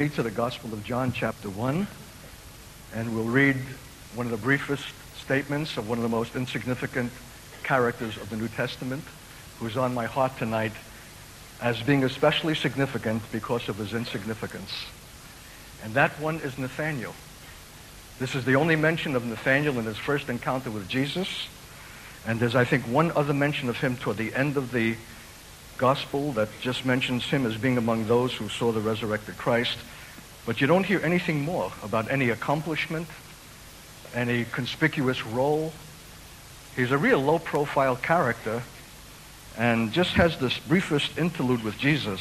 To the Gospel of John, chapter 1, and we'll read one of the briefest statements of one of the most insignificant characters of the New Testament, who's on my heart tonight as being especially significant because of his insignificance. And that one is Nathaniel. This is the only mention of Nathaniel in his first encounter with Jesus. And there's, I think, one other mention of him toward the end of the gospel that just mentions him as being among those who saw the resurrected Christ. But you don't hear anything more about any accomplishment, any conspicuous role. He's a real low-profile character and just has this briefest interlude with Jesus.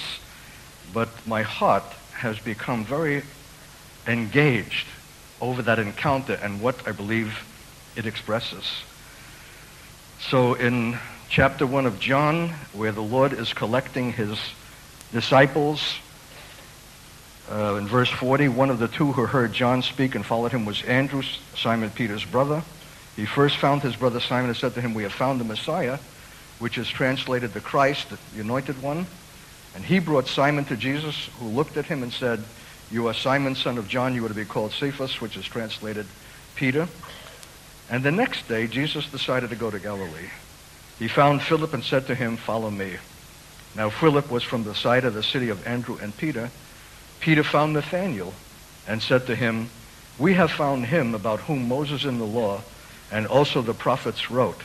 But my heart has become very engaged over that encounter and what I believe it expresses. So in chapter 1 of John, where the Lord is collecting his disciples, uh, in verse 40, one of the two who heard John speak and followed him was Andrew, Simon Peter's brother. He first found his brother Simon and said to him, We have found the Messiah, which is translated the Christ, the anointed one. And he brought Simon to Jesus, who looked at him and said, You are Simon, son of John. You are to be called Cephas, which is translated Peter. And the next day, Jesus decided to go to Galilee. He found Philip and said to him, Follow me. Now, Philip was from Bethsaida the city of Andrew and Peter. Peter found Nathanael and said to him, We have found him about whom Moses in the law and also the prophets wrote,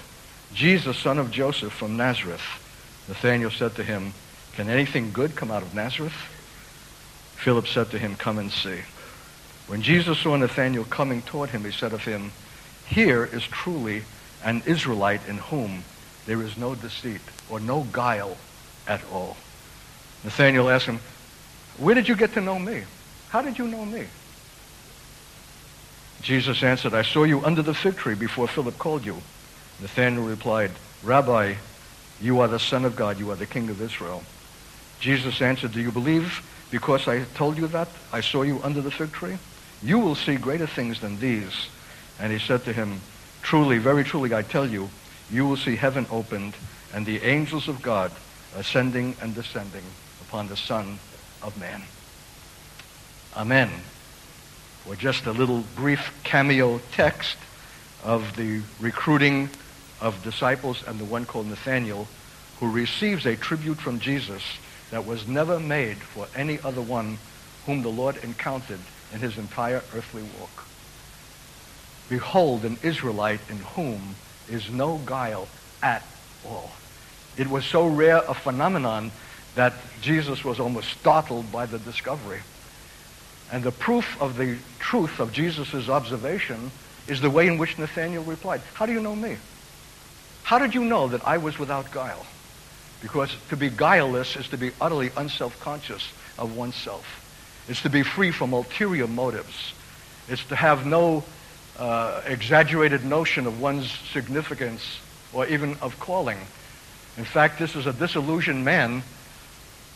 Jesus, son of Joseph from Nazareth. Nathanael said to him, Can anything good come out of Nazareth? Philip said to him, Come and see. When Jesus saw Nathanael coming toward him, he said of him, Here is truly an Israelite in whom there is no deceit or no guile at all. Nathanael asked him, Where did you get to know me? How did you know me? Jesus answered, I saw you under the fig tree before Philip called you. Nathanael replied, Rabbi, you are the Son of God. You are the King of Israel. Jesus answered, Do you believe because I told you that? I saw you under the fig tree? You will see greater things than these. And he said to him, Truly, very truly, I tell you, you will see heaven opened and the angels of God ascending and descending upon the Son of Man. Amen. Or just a little brief cameo text of the recruiting of disciples and the one called Nathaniel, who receives a tribute from Jesus that was never made for any other one whom the Lord encountered in his entire earthly walk. Behold, an Israelite in whom is no guile at all. It was so rare a phenomenon that Jesus was almost startled by the discovery. And the proof of the truth of Jesus' observation is the way in which Nathanael replied. How do you know me? How did you know that I was without guile? Because to be guileless is to be utterly unself-conscious of oneself. It's to be free from ulterior motives. It's to have no uh, exaggerated notion of one's significance or even of calling. In fact, this is a disillusioned man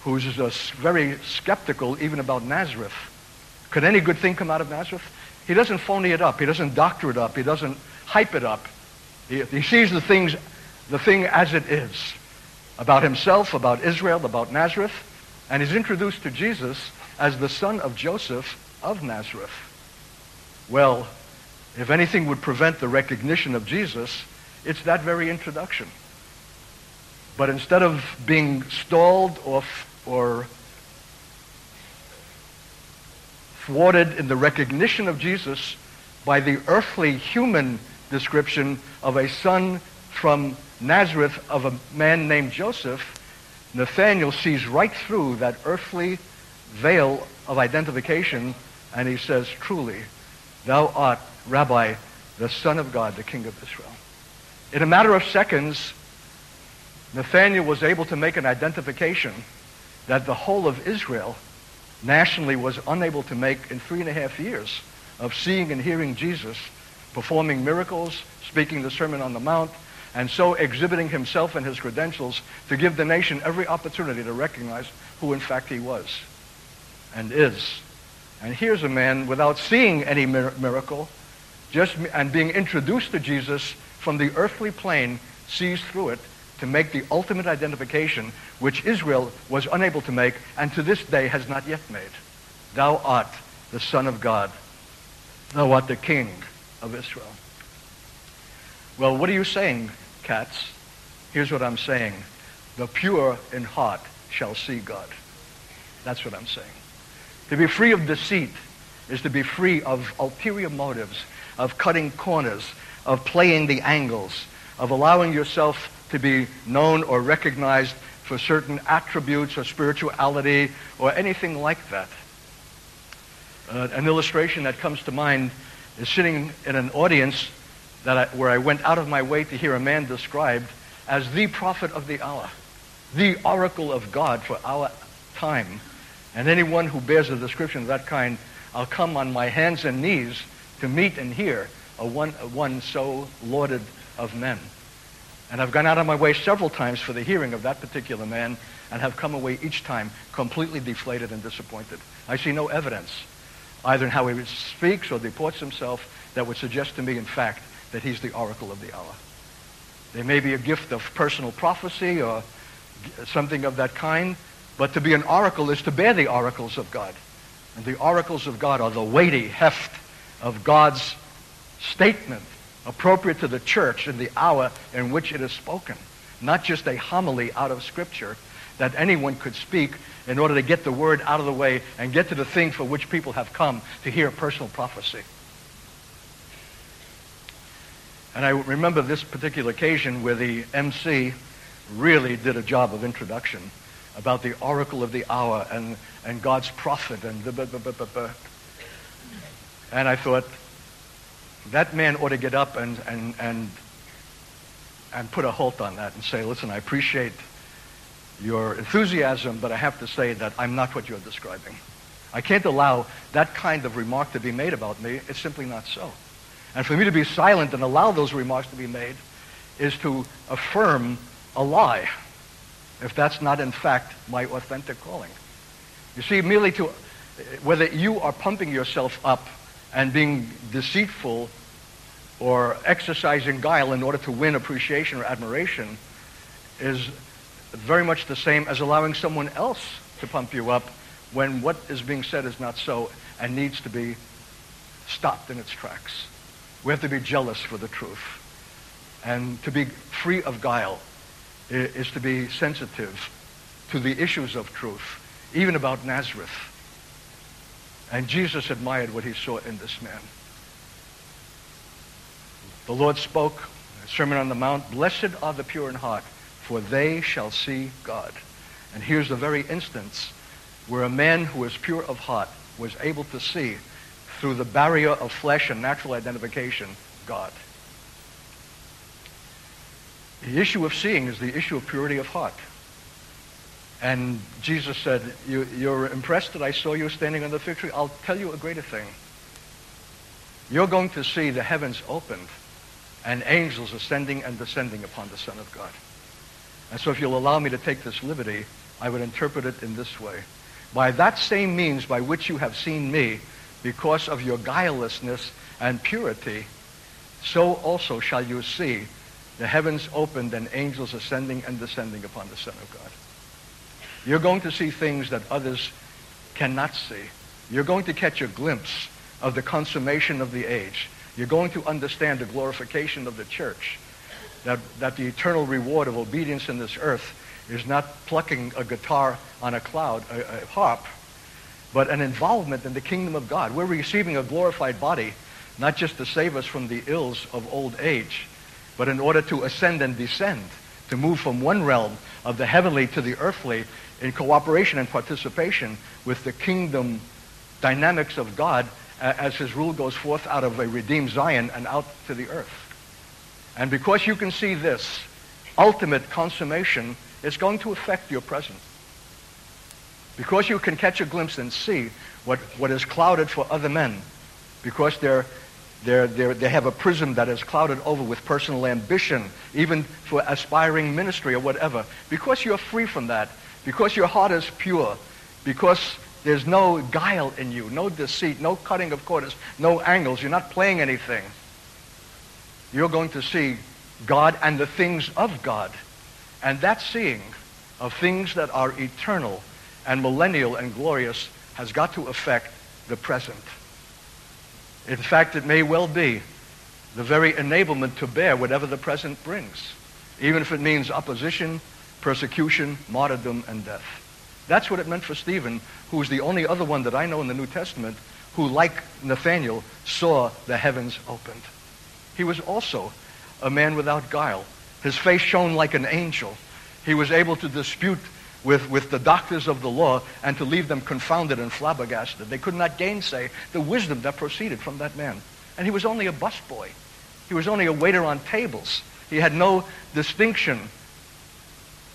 who's very skeptical even about Nazareth. Could any good thing come out of Nazareth? He doesn't phony it up. He doesn't doctor it up. He doesn't hype it up. He, he sees the things, the thing as it is about himself, about Israel, about Nazareth, and he's introduced to Jesus as the son of Joseph of Nazareth. Well, if anything would prevent the recognition of Jesus, it's that very introduction. But instead of being stalled or, or thwarted in the recognition of Jesus by the earthly human description of a son from Nazareth of a man named Joseph, Nathanael sees right through that earthly veil of identification and he says, truly, thou art Rabbi, the Son of God, the King of Israel. In a matter of seconds, Nathanael was able to make an identification that the whole of Israel nationally was unable to make in three and a half years of seeing and hearing Jesus, performing miracles, speaking the Sermon on the Mount, and so exhibiting himself and his credentials to give the nation every opportunity to recognize who in fact he was and is. And here's a man without seeing any miracle, just and being introduced to Jesus from the earthly plane, sees through it to make the ultimate identification which Israel was unable to make and to this day has not yet made. Thou art the Son of God. Thou art the King of Israel. Well, what are you saying, Katz? Here's what I'm saying. The pure in heart shall see God. That's what I'm saying. To be free of deceit is to be free of ulterior motives, of cutting corners, of playing the angles, of allowing yourself to be known or recognized for certain attributes or spirituality or anything like that. Uh, an illustration that comes to mind is sitting in an audience that I, where I went out of my way to hear a man described as the prophet of the hour, the oracle of God for our time. And anyone who bears a description of that kind, I'll come on my hands and knees to meet and hear a one, a one so lauded of men. And I've gone out of my way several times for the hearing of that particular man and have come away each time completely deflated and disappointed. I see no evidence, either in how he speaks or deports himself, that would suggest to me, in fact, that he's the oracle of the hour. There may be a gift of personal prophecy or something of that kind, but to be an oracle is to bear the oracles of God. And the oracles of God are the weighty heft of God's statement appropriate to the church in the hour in which it is spoken. Not just a homily out of Scripture that anyone could speak in order to get the word out of the way and get to the thing for which people have come to hear personal prophecy. And I remember this particular occasion where the MC really did a job of introduction about the oracle of the hour and, and God's prophet and blah, and I thought, that man ought to get up and, and, and, and put a halt on that and say, listen, I appreciate your enthusiasm, but I have to say that I'm not what you're describing. I can't allow that kind of remark to be made about me. It's simply not so. And for me to be silent and allow those remarks to be made is to affirm a lie, if that's not in fact my authentic calling. You see, merely to, whether you are pumping yourself up and being deceitful or exercising guile in order to win appreciation or admiration is very much the same as allowing someone else to pump you up when what is being said is not so and needs to be stopped in its tracks. We have to be jealous for the truth. And to be free of guile is to be sensitive to the issues of truth, even about Nazareth. And Jesus admired what he saw in this man. The Lord spoke, Sermon on the Mount, Blessed are the pure in heart, for they shall see God. And here's the very instance where a man who was pure of heart was able to see through the barrier of flesh and natural identification God. The issue of seeing is the issue of purity of heart. And Jesus said, you, are impressed that I saw you standing on the fig tree? I'll tell you a greater thing. You're going to see the heavens opened and angels ascending and descending upon the Son of God. And so if you'll allow me to take this liberty, I would interpret it in this way. By that same means by which you have seen me, because of your guilelessness and purity, so also shall you see the heavens opened and angels ascending and descending upon the Son of God. You're going to see things that others cannot see. You're going to catch a glimpse of the consummation of the age. You're going to understand the glorification of the church, that, that the eternal reward of obedience in this earth is not plucking a guitar on a cloud, a, a harp, but an involvement in the kingdom of God. We're receiving a glorified body, not just to save us from the ills of old age, but in order to ascend and descend, to move from one realm of the heavenly to the earthly in cooperation and participation with the kingdom dynamics of God as his rule goes forth out of a redeemed Zion and out to the earth. And because you can see this ultimate consummation, it's going to affect your present. Because you can catch a glimpse and see what, what is clouded for other men, because they're, they're, they're, they have a prism that is clouded over with personal ambition, even for aspiring ministry or whatever, because you're free from that, because your heart is pure, because there's no guile in you, no deceit, no cutting of corners, no angles, you're not playing anything, you're going to see God and the things of God. And that seeing of things that are eternal and millennial and glorious has got to affect the present. In fact, it may well be the very enablement to bear whatever the present brings, even if it means opposition, persecution, martyrdom, and death. That's what it meant for Stephen, who was the only other one that I know in the New Testament who, like Nathaniel, saw the heavens opened. He was also a man without guile. His face shone like an angel. He was able to dispute with, with the doctors of the law and to leave them confounded and flabbergasted. They could not gainsay the wisdom that proceeded from that man. And he was only a busboy. He was only a waiter on tables. He had no distinction.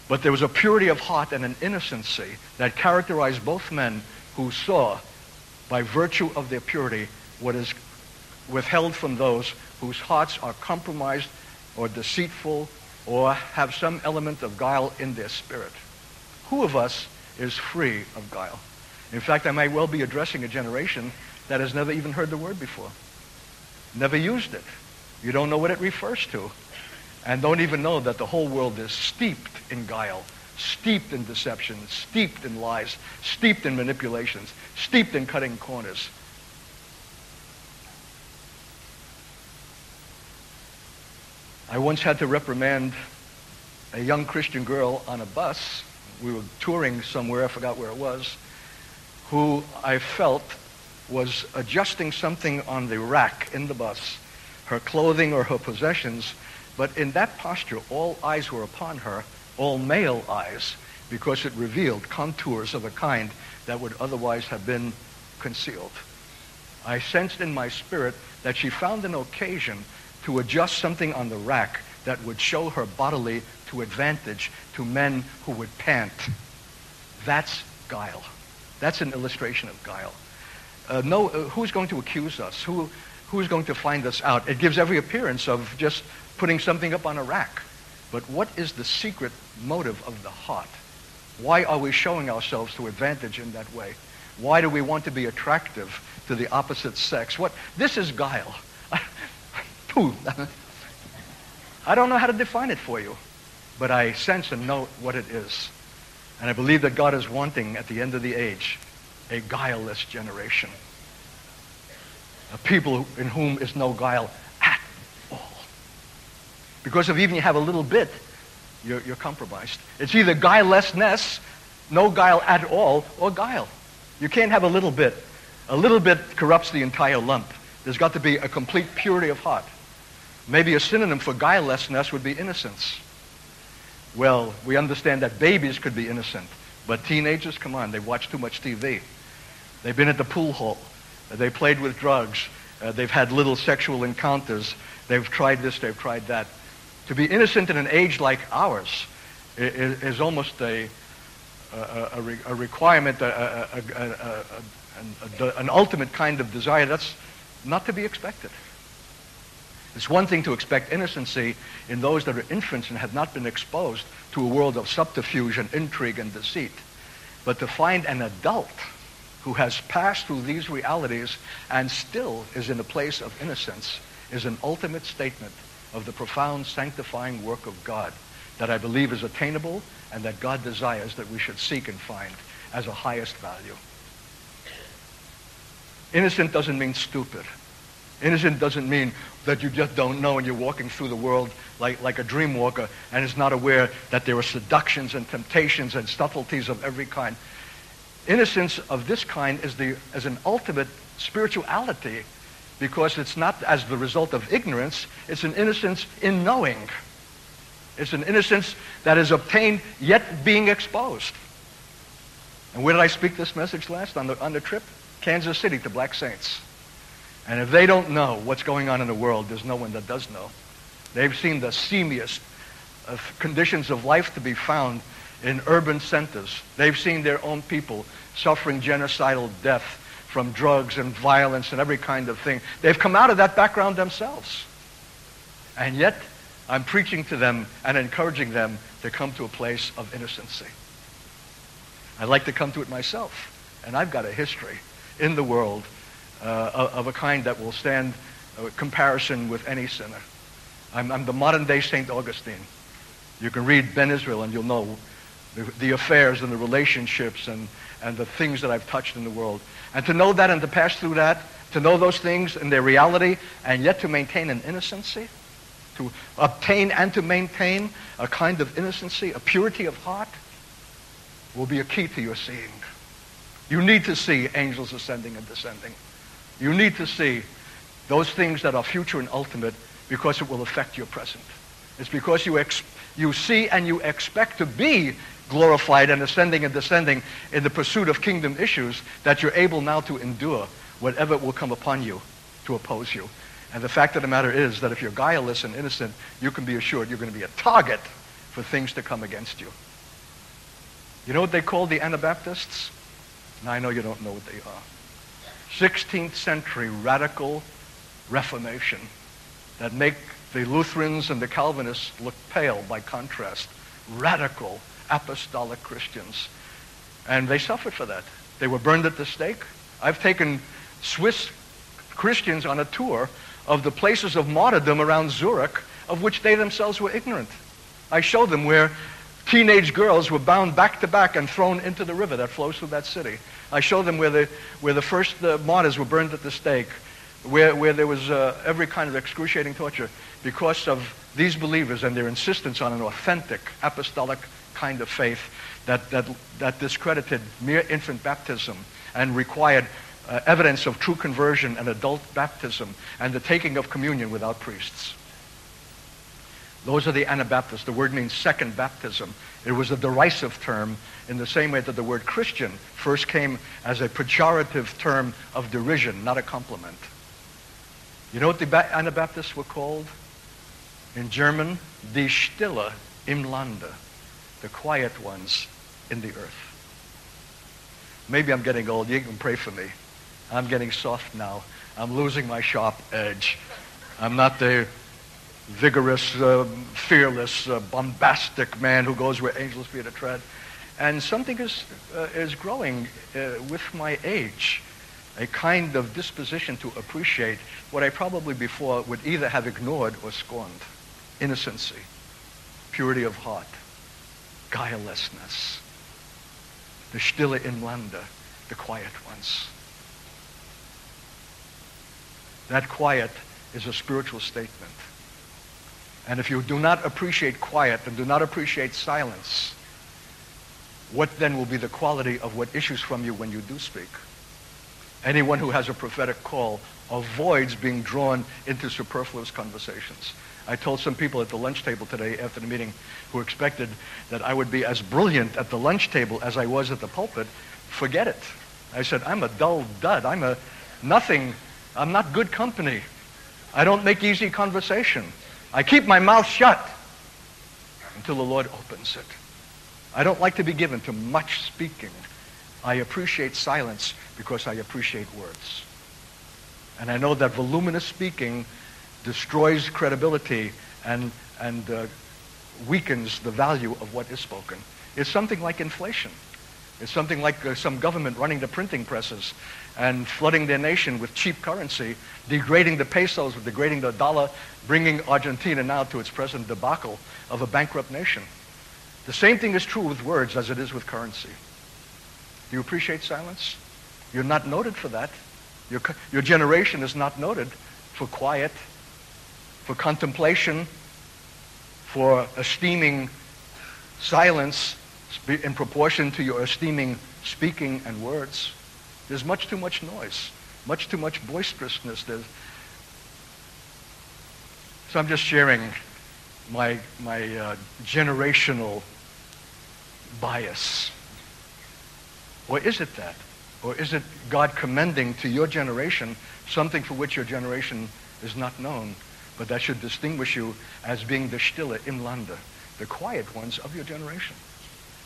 But there was a purity of heart and an innocency that characterized both men who saw, by virtue of their purity, what is withheld from those whose hearts are compromised or deceitful or have some element of guile in their spirit. Who of us is free of guile? In fact, I might well be addressing a generation that has never even heard the word before, never used it. You don't know what it refers to, and don't even know that the whole world is steeped in guile, steeped in deception, steeped in lies, steeped in manipulations, steeped in cutting corners. I once had to reprimand a young Christian girl on a bus. We were touring somewhere, I forgot where it was, who I felt was adjusting something on the rack in the bus, her clothing or her possessions, but in that posture, all eyes were upon her, all male eyes, because it revealed contours of a kind that would otherwise have been concealed. I sensed in my spirit that she found an occasion to adjust something on the rack that would show her bodily to advantage to men who would pant. That's guile. That's an illustration of guile. Uh, no, uh, who's going to accuse us? Who, who's going to find us out? It gives every appearance of just putting something up on a rack. But what is the secret motive of the heart? Why are we showing ourselves to advantage in that way? Why do we want to be attractive to the opposite sex? What? This is guile. I don't know how to define it for you, but I sense and know what it is. And I believe that God is wanting at the end of the age a guileless generation. A people in whom is no guile. Because if even you have a little bit, you're, you're compromised. It's either guilelessness, no guile at all, or guile. You can't have a little bit. A little bit corrupts the entire lump. There's got to be a complete purity of heart. Maybe a synonym for guilelessness would be innocence. Well, we understand that babies could be innocent, but teenagers, come on, they watch too much TV. They've been at the pool hall. They played with drugs. Uh, they've had little sexual encounters. They've tried this, they've tried that. To be innocent in an age like ours is, is almost a, a, a, a requirement, an ultimate kind of desire that's not to be expected. It's one thing to expect innocency in those that are infants and have not been exposed to a world of subterfuge and intrigue and deceit. But to find an adult who has passed through these realities and still is in a place of innocence is an ultimate statement of the profound sanctifying work of God that I believe is attainable and that God desires that we should seek and find as a highest value. Innocent doesn't mean stupid. Innocent doesn't mean that you just don't know and you're walking through the world like, like a dream walker and is not aware that there are seductions and temptations and subtleties of every kind. Innocence of this kind is, the, is an ultimate spirituality because it's not as the result of ignorance, it's an innocence in knowing. It's an innocence that is obtained yet being exposed. And where did I speak this message last? On the, on the trip? Kansas City to Black Saints. And if they don't know what's going on in the world, there's no one that does know. They've seen the seamiest of conditions of life to be found in urban centers. They've seen their own people suffering genocidal death from drugs and violence and every kind of thing. They've come out of that background themselves. And yet, I'm preaching to them and encouraging them to come to a place of innocency. I'd like to come to it myself. And I've got a history in the world uh, of a kind that will stand a comparison with any sinner. I'm, I'm the modern day St. Augustine. You can read Ben Israel and you'll know the, the affairs and the relationships and, and the things that I've touched in the world. And to know that and to pass through that, to know those things in their reality, and yet to maintain an innocency, to obtain and to maintain a kind of innocency, a purity of heart, will be a key to your seeing. You need to see angels ascending and descending. You need to see those things that are future and ultimate because it will affect your present. It's because you, you see and you expect to be glorified and ascending and descending in the pursuit of kingdom issues that you're able now to endure whatever will come upon you to oppose you. And the fact of the matter is that if you're guileless and innocent, you can be assured you're going to be a target for things to come against you. You know what they called the Anabaptists? Now I know you don't know what they are. 16th century radical reformation that make the Lutherans and the Calvinists look pale by contrast. Radical apostolic Christians. And they suffered for that. They were burned at the stake. I've taken Swiss Christians on a tour of the places of martyrdom around Zurich, of which they themselves were ignorant. I showed them where teenage girls were bound back to back and thrown into the river that flows through that city. I showed them where the, where the first uh, martyrs were burned at the stake, where, where there was uh, every kind of excruciating torture because of these believers and their insistence on an authentic apostolic kind of faith that, that, that discredited mere infant baptism and required uh, evidence of true conversion and adult baptism and the taking of communion without priests. Those are the Anabaptists. The word means second baptism. It was a derisive term in the same way that the word Christian first came as a pejorative term of derision, not a compliment. You know what the Anabaptists were called? In German, die Stille im Lande, the quiet ones in the earth. Maybe I'm getting old. You can pray for me. I'm getting soft now. I'm losing my sharp edge. I'm not the vigorous, uh, fearless, uh, bombastic man who goes where angels fear to tread. And something is, uh, is growing uh, with my age, a kind of disposition to appreciate what I probably before would either have ignored or scorned. Innocency, purity of heart, guilelessness, the stille im Lande, the quiet ones. That quiet is a spiritual statement. And if you do not appreciate quiet and do not appreciate silence, what then will be the quality of what issues from you when you do speak? Anyone who has a prophetic call avoids being drawn into superfluous conversations. I told some people at the lunch table today after the meeting who expected that I would be as brilliant at the lunch table as I was at the pulpit. Forget it. I said, I'm a dull dud. I'm a nothing. I'm not good company. I don't make easy conversation. I keep my mouth shut until the Lord opens it. I don't like to be given to much speaking. I appreciate silence because I appreciate words. And I know that voluminous speaking destroys credibility and, and uh, weakens the value of what is spoken. It's something like inflation. It's something like uh, some government running the printing presses and flooding their nation with cheap currency, degrading the pesos, degrading the dollar, bringing Argentina now to its present debacle of a bankrupt nation. The same thing is true with words as it is with currency. Do you appreciate silence? You're not noted for that. Your, your generation is not noted for quiet, for contemplation, for esteeming silence in proportion to your esteeming speaking and words. There's much too much noise, much too much boisterousness. There's... So I'm just sharing my, my uh, generational bias. Or is it that? Or is it God commending to your generation something for which your generation is not known? But that should distinguish you as being the stille im Lande, the quiet ones of your generation.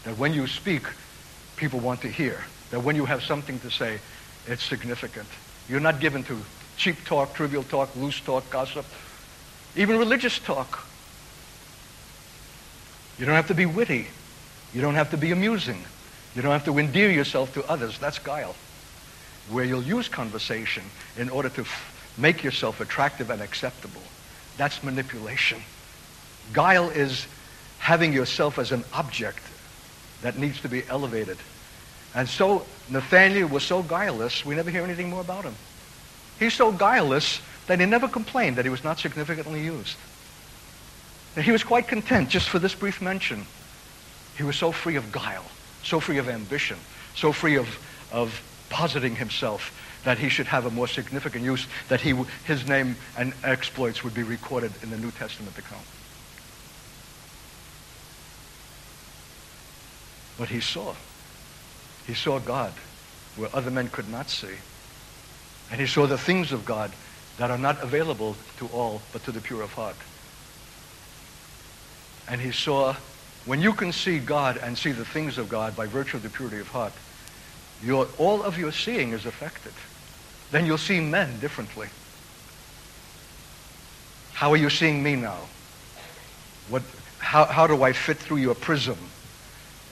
That when you speak, people want to hear. That when you have something to say, it's significant. You're not given to cheap talk, trivial talk, loose talk, gossip, even religious talk. You don't have to be witty. You don't have to be amusing. You don't have to endear yourself to others. That's guile. Where you'll use conversation in order to make yourself attractive and acceptable. That's manipulation. Guile is having yourself as an object that needs to be elevated. And so Nathaniel was so guileless, we never hear anything more about him. He's so guileless that he never complained that he was not significantly used. And he was quite content just for this brief mention. He was so free of guile, so free of ambition, so free of, of positing himself that he should have a more significant use, that he, his name and exploits would be recorded in the New Testament account. But he saw. He saw God where other men could not see. And he saw the things of God that are not available to all but to the pure of heart. And he saw, when you can see God and see the things of God by virtue of the purity of heart, your, all of your seeing is affected. Then you'll see men differently. How are you seeing me now? What, how, how do I fit through your prism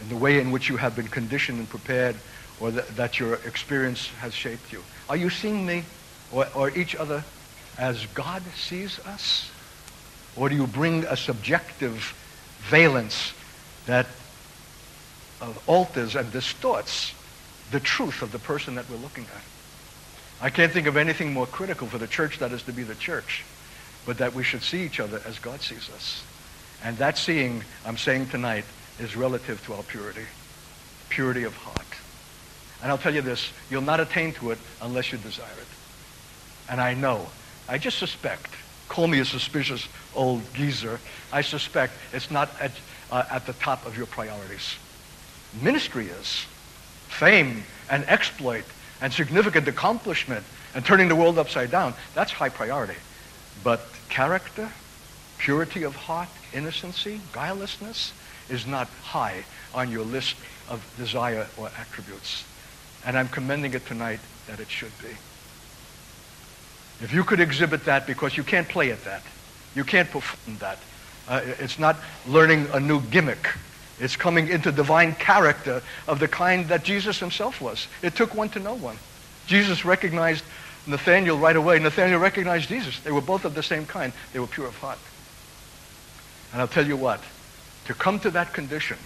in the way in which you have been conditioned and prepared or th- that your experience has shaped you? Are you seeing me or, or each other as God sees us? Or do you bring a subjective valence that alters and distorts the truth of the person that we're looking at? I can't think of anything more critical for the church that is to be the church, but that we should see each other as God sees us. And that seeing, I'm saying tonight, is relative to our purity, purity of heart. And I'll tell you this, you'll not attain to it unless you desire it. And I know, I just suspect, call me a suspicious old geezer, I suspect it's not at, uh, at the top of your priorities. Ministry is. Fame and exploit and significant accomplishment and turning the world upside down, that's high priority. But character, purity of heart, innocency, guilelessness is not high on your list of desire or attributes. And I'm commending it tonight that it should be. If you could exhibit that because you can't play at that. You can't perform that. Uh, it's not learning a new gimmick. It's coming into divine character of the kind that Jesus himself was. It took one to know one. Jesus recognized Nathaniel right away. Nathaniel recognized Jesus. They were both of the same kind. They were pure of heart. And I'll tell you what, to come to that condition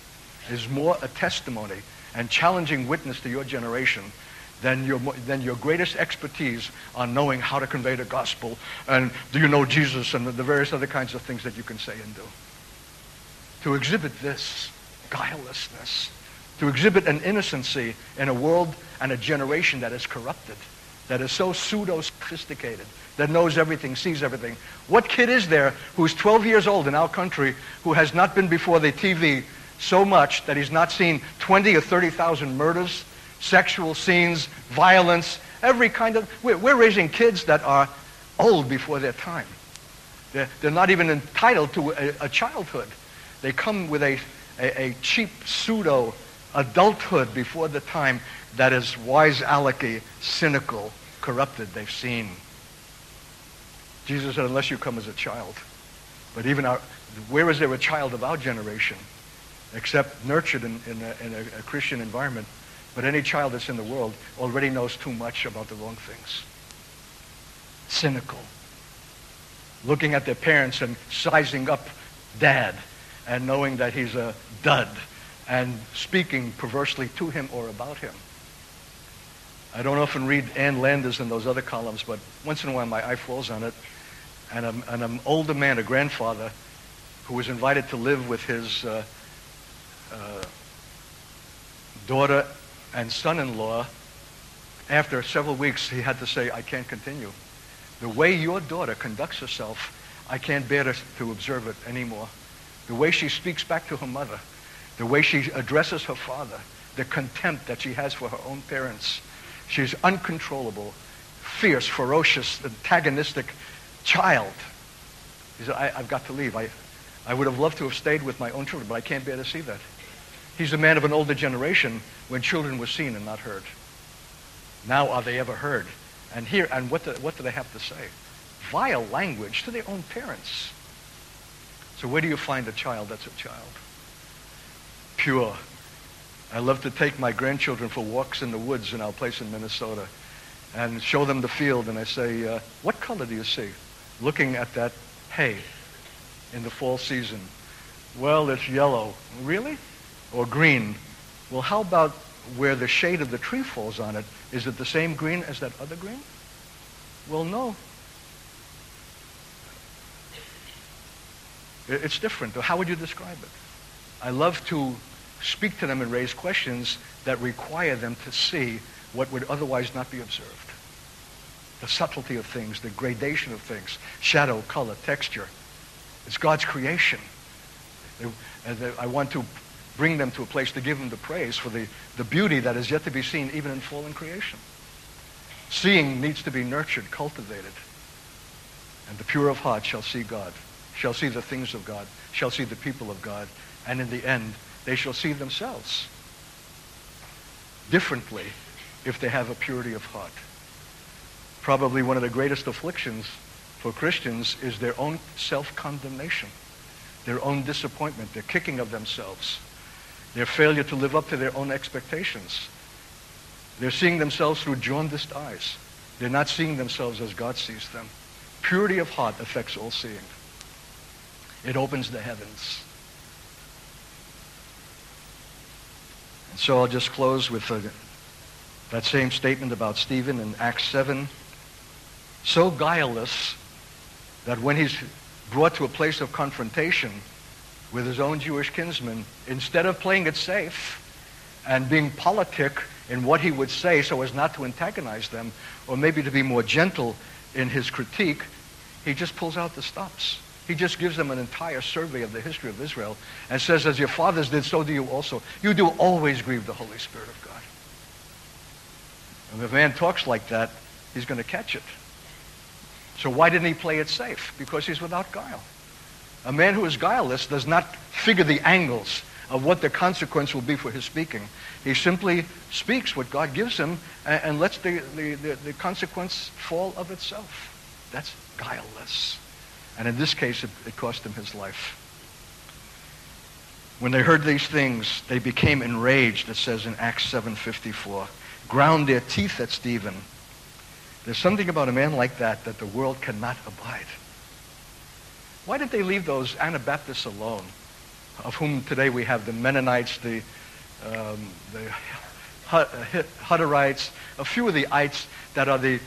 is more a testimony and challenging witness to your generation than your, than your greatest expertise on knowing how to convey the gospel and do you know Jesus and the various other kinds of things that you can say and do. To exhibit this guilelessness, to exhibit an innocency in a world and a generation that is corrupted, that is so pseudo-sophisticated, that knows everything, sees everything. What kid is there who's 12 years old in our country who has not been before the TV so much that he's not seen 20 or 30,000 murders, sexual scenes, violence, every kind of... We're, we're raising kids that are old before their time. They're, they're not even entitled to a, a childhood. They come with a a, a cheap pseudo adulthood before the time that is wise alecky, cynical, corrupted they've seen. Jesus said, unless you come as a child. But even our, where is there a child of our generation except nurtured in, in, a, in a, a Christian environment? But any child that's in the world already knows too much about the wrong things. Cynical. Looking at their parents and sizing up dad and knowing that he's a dud and speaking perversely to him or about him. I don't often read Ann Landers and those other columns, but once in a while my eye falls on it. And, I'm, and an older man, a grandfather, who was invited to live with his uh, uh, daughter and son-in-law, after several weeks he had to say, I can't continue. The way your daughter conducts herself, I can't bear to, to observe it anymore the way she speaks back to her mother, the way she addresses her father, the contempt that she has for her own parents. She's uncontrollable, fierce, ferocious, antagonistic child. He said, I, have got to leave. I, I would have loved to have stayed with my own children, but I can't bear to see that. He's a man of an older generation when children were seen and not heard. Now are they ever heard? And here, and what do, what do they have to say? Vile language to their own parents. So where do you find a child that's a child? Pure. I love to take my grandchildren for walks in the woods in our place in Minnesota and show them the field. And I say, uh, what color do you see? Looking at that hay in the fall season. Well, it's yellow. Really? Or green. Well, how about where the shade of the tree falls on it? Is it the same green as that other green? Well, no. It's different. How would you describe it? I love to speak to them and raise questions that require them to see what would otherwise not be observed. The subtlety of things, the gradation of things, shadow, color, texture. It's God's creation. Uh, I want to bring them to a place to give them the praise for the, the beauty that is yet to be seen even in fallen creation. Seeing needs to be nurtured, cultivated. And the pure of heart shall see God, shall see the things of God, shall see the people of God, and in the end, they shall see themselves differently if they have a purity of heart. Probably one of the greatest afflictions for Christians is their own self-condemnation, their own disappointment, their kicking of themselves, their failure to live up to their own expectations. They're seeing themselves through jaundiced eyes. They're not seeing themselves as God sees them. Purity of heart affects all seeing. It opens the heavens. And so I'll just close with uh, that same statement about Stephen in Acts 7. So guileless that when he's brought to a place of confrontation with his own Jewish kinsmen, instead of playing it safe and being politic in what he would say so as not to antagonize them, or maybe to be more gentle in his critique, he just pulls out the stops. He just gives them an entire survey of the history of Israel and says, as your fathers did, so do you also. You do always grieve the Holy Spirit of God. And if a man talks like that, he's going to catch it. So why didn't he play it safe? Because he's without guile. A man who is guileless does not figure the angles of what the consequence will be for his speaking. He simply speaks what God gives him and, and lets the, the, the, the consequence fall of itself. That's guileless. And in this case, it, it cost him his life. When they heard these things, they became enraged, it says in Acts 7.54, ground their teeth at Stephen. There's something about a man like that that the world cannot abide. Why did they leave those Anabaptists alone, of whom today we have the Mennonites, the, um, the Hutterites, a few of the ites that are the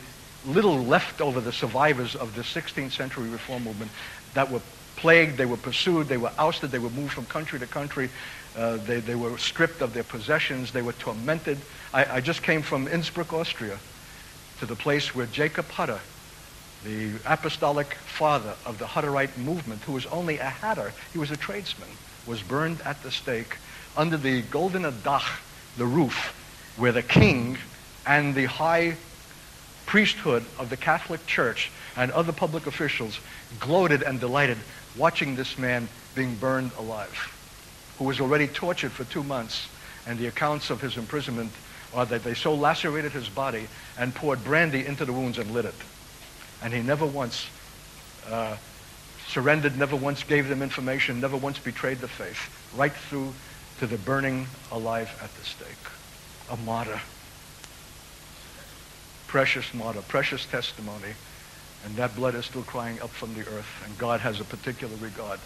little left over the survivors of the 16th century reform movement that were plagued, they were pursued, they were ousted, they were moved from country to country, uh, they, they were stripped of their possessions, they were tormented. I, I just came from Innsbruck, Austria, to the place where Jacob Hutter, the apostolic father of the Hutterite movement, who was only a hatter, he was a tradesman, was burned at the stake under the golden dach, the roof, where the king and the high priesthood of the Catholic Church and other public officials gloated and delighted watching this man being burned alive, who was already tortured for two months. And the accounts of his imprisonment are that they so lacerated his body and poured brandy into the wounds and lit it. And he never once uh, surrendered, never once gave them information, never once betrayed the faith, right through to the burning alive at the stake. A martyr precious martyr, precious testimony. And that blood is still crying up from the earth. And God has a particular regard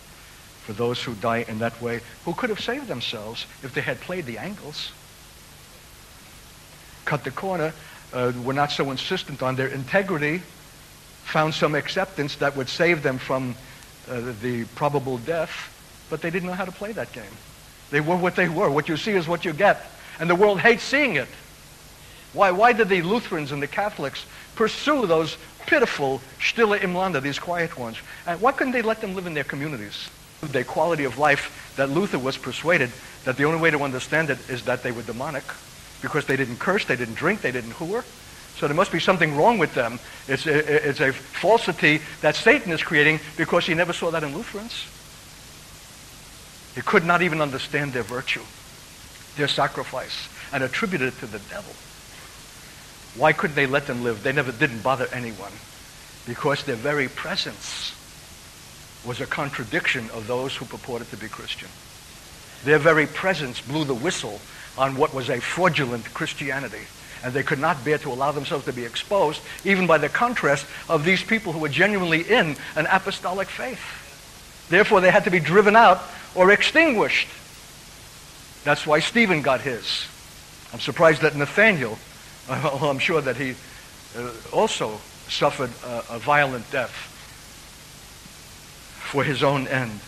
for those who die in that way, who could have saved themselves if they had played the angles. Cut the corner, uh, were not so insistent on their integrity, found some acceptance that would save them from uh, the probable death, but they didn't know how to play that game. They were what they were. What you see is what you get. And the world hates seeing it. Why, why did the Lutherans and the Catholics pursue those pitiful Stille im Lande, these quiet ones? And why couldn't they let them live in their communities? The quality of life that Luther was persuaded that the only way to understand it is that they were demonic because they didn't curse, they didn't drink, they didn't whore. So there must be something wrong with them. It's a, it's a falsity that Satan is creating because he never saw that in Lutherans. He could not even understand their virtue, their sacrifice, and attributed it to the devil. Why couldn't they let them live? They never didn't bother anyone. Because their very presence was a contradiction of those who purported to be Christian. Their very presence blew the whistle on what was a fraudulent Christianity. And they could not bear to allow themselves to be exposed, even by the contrast of these people who were genuinely in an apostolic faith. Therefore, they had to be driven out or extinguished. That's why Stephen got his. I'm surprised that Nathaniel, well, I'm sure that he uh, also suffered a, a violent death for his own end.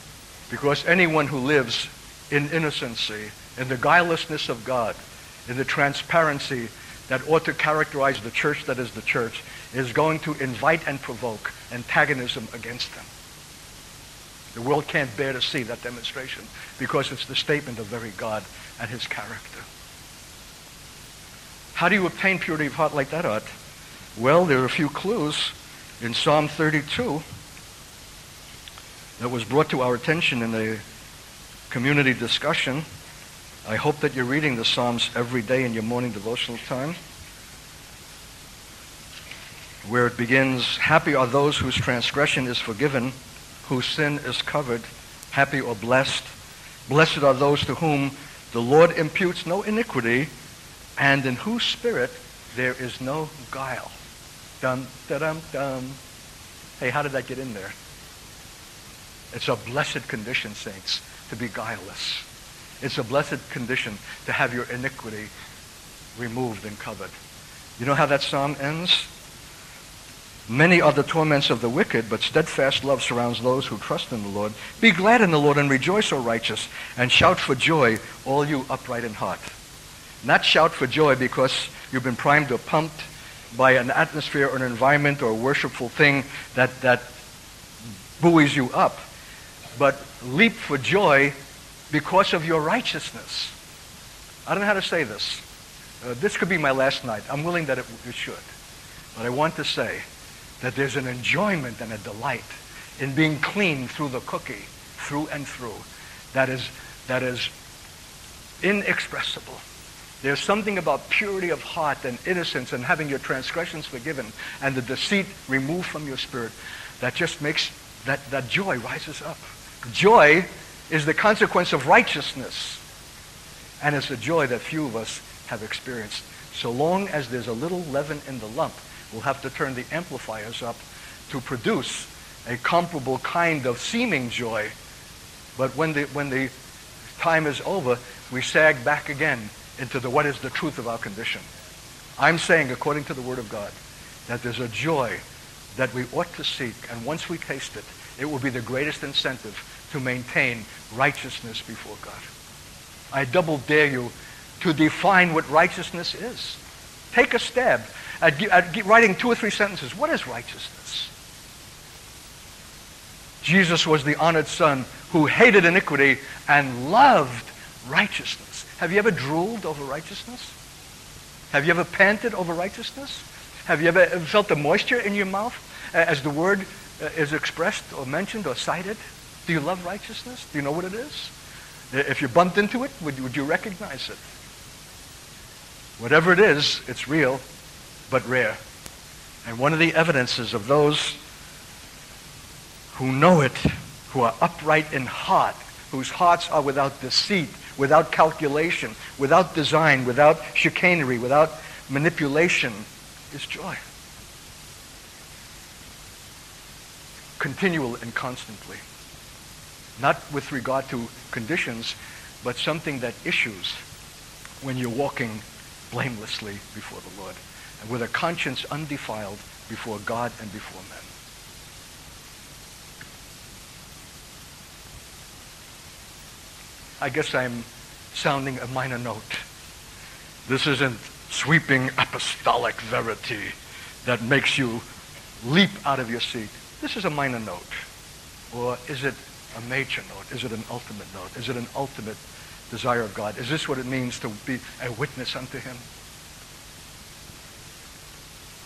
Because anyone who lives in innocency, in the guilelessness of God, in the transparency that ought to characterize the church that is the church, is going to invite and provoke antagonism against them. The world can't bear to see that demonstration because it's the statement of very God and his character. How do you obtain purity of heart like that, Art? Well, there are a few clues in Psalm 32 that was brought to our attention in a community discussion. I hope that you're reading the Psalms every day in your morning devotional time, where it begins, Happy are those whose transgression is forgiven, whose sin is covered. Happy or blessed. Blessed are those to whom the Lord imputes no iniquity, and in whose spirit there is no guile. Dum, da dum, dum. Hey, how did that get in there? It's a blessed condition, saints, to be guileless. It's a blessed condition to have your iniquity removed and covered. You know how that psalm ends? Many are the torments of the wicked, but steadfast love surrounds those who trust in the Lord. Be glad in the Lord and rejoice, O righteous, and shout for joy, all you upright in heart. Not shout for joy because you've been primed or pumped by an atmosphere or an environment or a worshipful thing that, that buoys you up, but leap for joy because of your righteousness. I don't know how to say this. Uh, this could be my last night. I'm willing that it, it should. But I want to say that there's an enjoyment and a delight in being clean through the cookie, through and through, that is, that is inexpressible. There's something about purity of heart and innocence and having your transgressions forgiven and the deceit removed from your spirit that just makes that, that joy rises up. Joy is the consequence of righteousness. And it's a joy that few of us have experienced. So long as there's a little leaven in the lump, we'll have to turn the amplifiers up to produce a comparable kind of seeming joy. But when the, when the time is over, we sag back again into the what is the truth of our condition. I'm saying, according to the Word of God, that there's a joy that we ought to seek, and once we taste it, it will be the greatest incentive to maintain righteousness before God. I double dare you to define what righteousness is. Take a stab at, at writing two or three sentences. What is righteousness? Jesus was the honored son who hated iniquity and loved righteousness. Have you ever drooled over righteousness? Have you ever panted over righteousness? Have you ever felt the moisture in your mouth as the word uh, is expressed or mentioned or cited? Do you love righteousness? Do you know what it is? If you bumped into it, would you recognize it? Whatever it is, it's real, but rare. And one of the evidences of those who know it, who are upright in heart, whose hearts are without deceit, without calculation, without design, without chicanery, without manipulation, is joy. Continual and constantly. Not with regard to conditions, but something that issues when you're walking blamelessly before the Lord and with a conscience undefiled before God and before men. I guess I'm sounding a minor note. This isn't sweeping apostolic verity that makes you leap out of your seat. This is a minor note. Or is it a major note? Is it an ultimate note? Is it an ultimate desire of God? Is this what it means to be a witness unto him?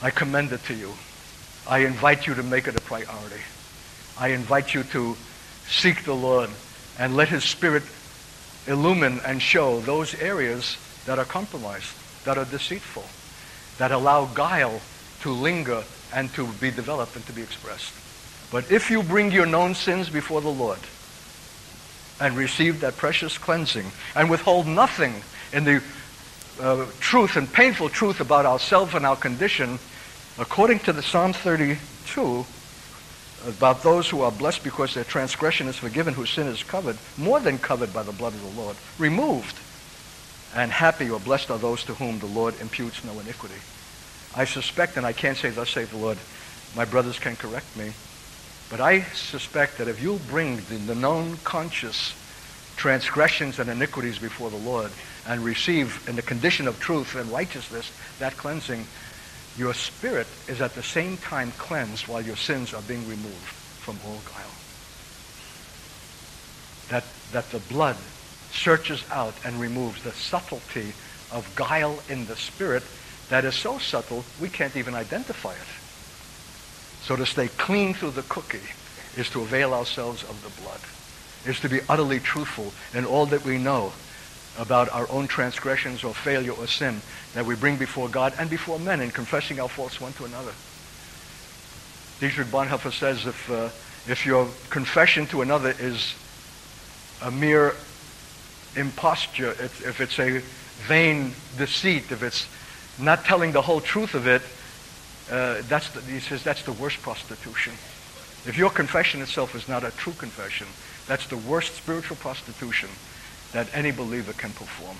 I commend it to you. I invite you to make it a priority. I invite you to seek the Lord and let his Spirit illumine and show those areas that are compromised, that are deceitful, that allow guile to linger and to be developed and to be expressed. But if you bring your known sins before the Lord and receive that precious cleansing and withhold nothing in the uh, truth and painful truth about ourselves and our condition, according to the Psalm 32, about those who are blessed because their transgression is forgiven, whose sin is covered, more than covered by the blood of the Lord, removed. And happy or blessed are those to whom the Lord imputes no iniquity. I suspect, and I can't say thus saith the Lord, my brothers can correct me, but I suspect that if you bring the, the known conscious transgressions and iniquities before the Lord and receive in the condition of truth and righteousness that cleansing, your spirit is at the same time cleansed while your sins are being removed from all guile. That, that the blood searches out and removes the subtlety of guile in the spirit that is so subtle we can't even identify it. So to stay clean through the cookie is to avail ourselves of the blood, is to be utterly truthful in all that we know about our own transgressions or failure or sin that we bring before God and before men in confessing our faults one to another. Dietrich Bonhoeffer says if, uh, if your confession to another is a mere imposture, if, if it's a vain deceit, if it's not telling the whole truth of it, uh, that's the, he says that's the worst prostitution. If your confession itself is not a true confession, that's the worst spiritual prostitution that any believer can perform.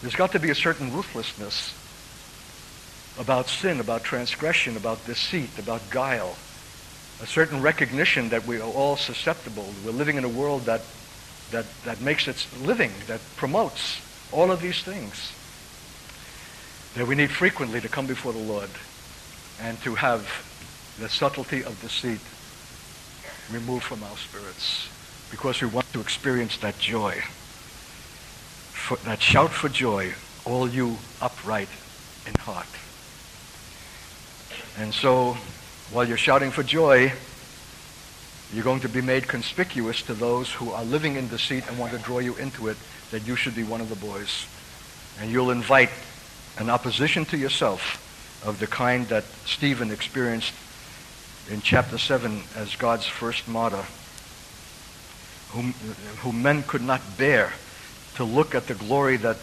There's got to be a certain ruthlessness about sin, about transgression, about deceit, about guile, a certain recognition that we are all susceptible. We're living in a world that, that, that makes its living, that promotes all of these things. That we need frequently to come before the Lord and to have the subtlety of deceit removed from our spirits because we want to experience that joy. For, that shout for joy, all you upright in heart. And so, while you're shouting for joy, you're going to be made conspicuous to those who are living in deceit and want to draw you into it that you should be one of the boys. And you'll invite an opposition to yourself of the kind that Stephen experienced in chapter 7 as God's first martyr whom, whom men could not bear to look at the glory that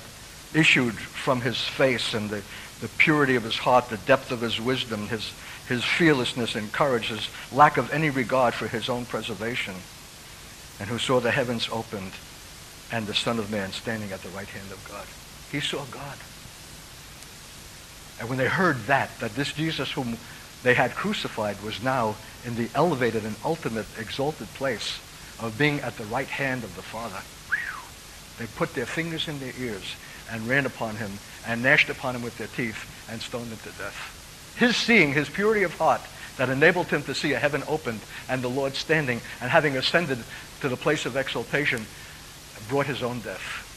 issued from his face and the, the purity of his heart, the depth of his wisdom, his, his fearlessness and courage, his lack of any regard for his own preservation, and who saw the heavens opened and the Son of Man standing at the right hand of God. He saw God. And when they heard that, that this Jesus whom they had crucified was now in the elevated and ultimate exalted place of being at the right hand of the Father. They put their fingers in their ears and ran upon him and gnashed upon him with their teeth and stoned him to death. His seeing, his purity of heart, that enabled him to see a heaven opened and the Lord standing and having ascended to the place of exaltation, brought his own death.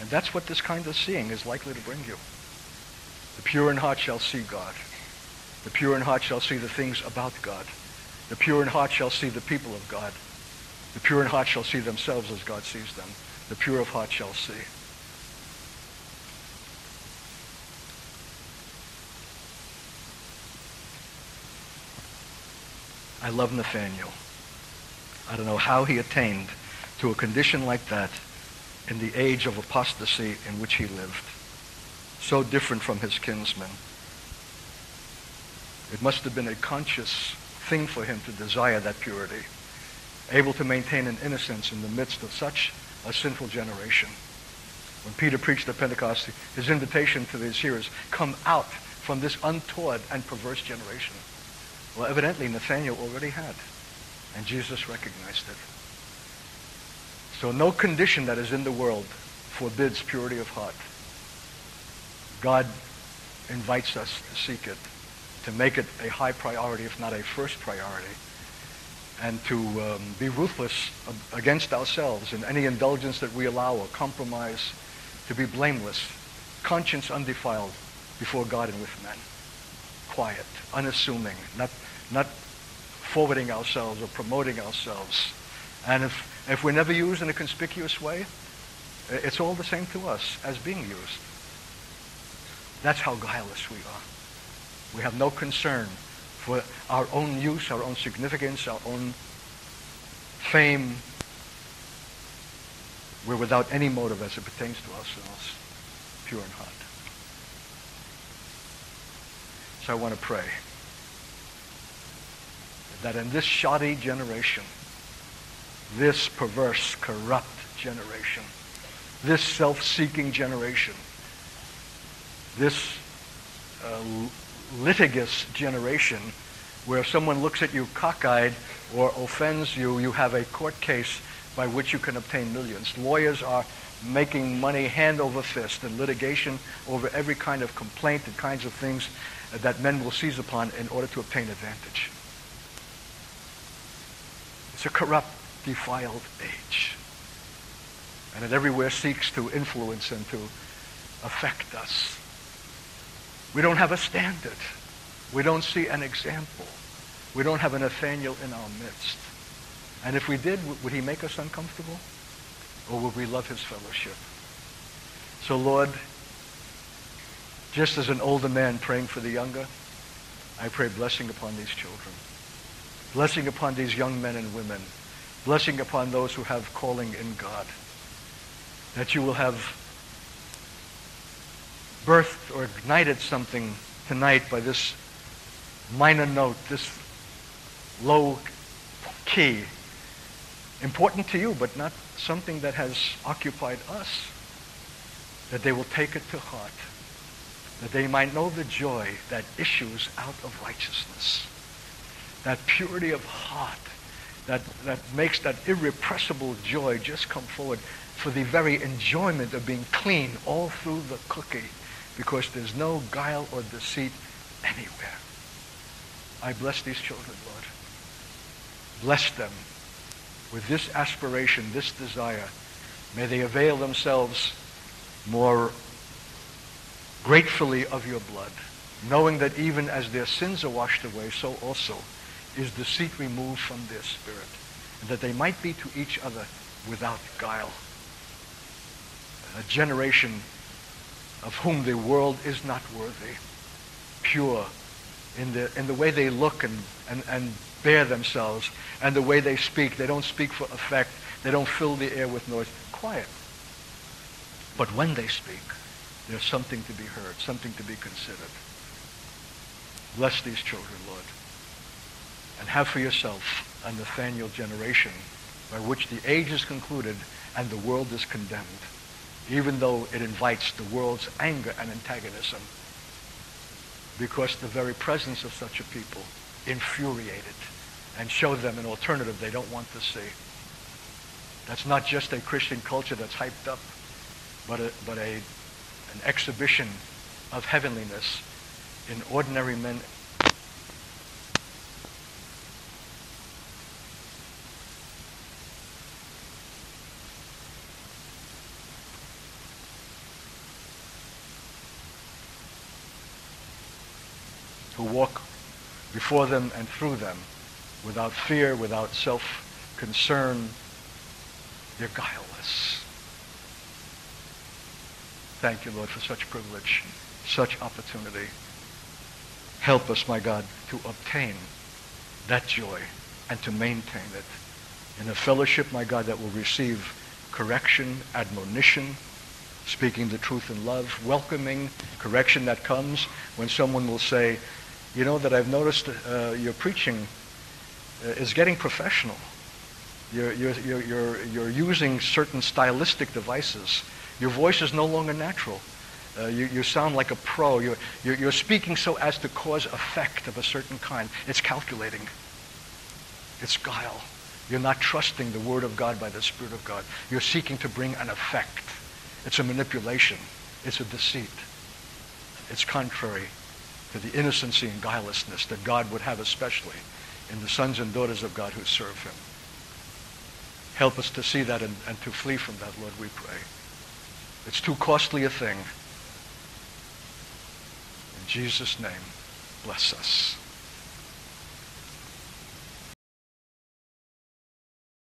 And that's what this kind of seeing is likely to bring you. The pure in heart shall see God. The pure in heart shall see the things about God. The pure in heart shall see the people of God. The pure in heart shall see themselves as God sees them. The pure of heart shall see. I love Nathaniel. I don't know how he attained to a condition like that in the age of apostasy in which he lived. So different from his kinsmen. It must have been a conscious thing for him to desire that purity, able to maintain an innocence in the midst of such a sinful generation. When Peter preached at Pentecost, his invitation to his hearers, come out from this untoward and perverse generation. Well, evidently Nathanael already had, and Jesus recognized it. So no condition that is in the world forbids purity of heart. God invites us to seek it to make it a high priority, if not a first priority, and to um, be ruthless against ourselves in any indulgence that we allow or compromise, to be blameless, conscience undefiled before God and with men, quiet, unassuming, not, not forwarding ourselves or promoting ourselves. And if, if we're never used in a conspicuous way, it's all the same to us as being used. That's how guileless we are. We have no concern for our own use, our own significance, our own fame. We're without any motive as it pertains to ourselves, pure in heart. So I want to pray that in this shoddy generation, this perverse, corrupt generation, this self-seeking generation, this uh, litigious generation where if someone looks at you cockeyed or offends you, you have a court case by which you can obtain millions. Lawyers are making money hand over fist in litigation over every kind of complaint and kinds of things that men will seize upon in order to obtain advantage. It's a corrupt, defiled age. And it everywhere seeks to influence and to affect us. We don't have a standard. We don't see an example. We don't have a Nathaniel in our midst. And if we did, would he make us uncomfortable? Or would we love his fellowship? So Lord, just as an older man praying for the younger, I pray blessing upon these children. Blessing upon these young men and women. Blessing upon those who have calling in God. That you will have birthed or ignited something tonight by this minor note, this low key. Important to you, but not something that has occupied us. That they will take it to heart. That they might know the joy that issues out of righteousness. That purity of heart that, that makes that irrepressible joy just come forward for the very enjoyment of being clean all through the cookie because there's no guile or deceit anywhere. I bless these children, Lord. Bless them with this aspiration, this desire. May they avail themselves more gratefully of your blood, knowing that even as their sins are washed away, so also is deceit removed from their spirit, and that they might be to each other without guile. A generation of whom the world is not worthy, pure in the, in the way they look and, and, and bear themselves and the way they speak. They don't speak for effect. They don't fill the air with noise. Quiet. But when they speak, there's something to be heard, something to be considered. Bless these children, Lord. And have for yourself a Nathaniel generation by which the age is concluded and the world is condemned, even though it invites the world's anger and antagonism because the very presence of such a people infuriated and showed them an alternative they don't want to see. That's not just a Christian culture that's hyped up, but, a, but a, an exhibition of heavenliness in ordinary men who walk before them and through them without fear, without self-concern. They're guileless. Thank you, Lord, for such privilege, such opportunity. Help us, my God, to obtain that joy and to maintain it in a fellowship, my God, that will receive correction, admonition, speaking the truth in love, welcoming correction that comes when someone will say, you know that I've noticed uh, your preaching uh, is getting professional. You're, you're, you're, you're, using certain stylistic devices. Your voice is no longer natural. Uh, you, you sound like a pro. You're, you're, you're speaking so as to cause effect of a certain kind. It's calculating. It's guile. You're not trusting the Word of God by the Spirit of God. You're seeking to bring an effect. It's a manipulation. It's a deceit. It's contrary to the innocency and guilelessness that God would have especially in the sons and daughters of God who serve him. Help us to see that and, and to flee from that, Lord, we pray. It's too costly a thing. In Jesus' name, bless us.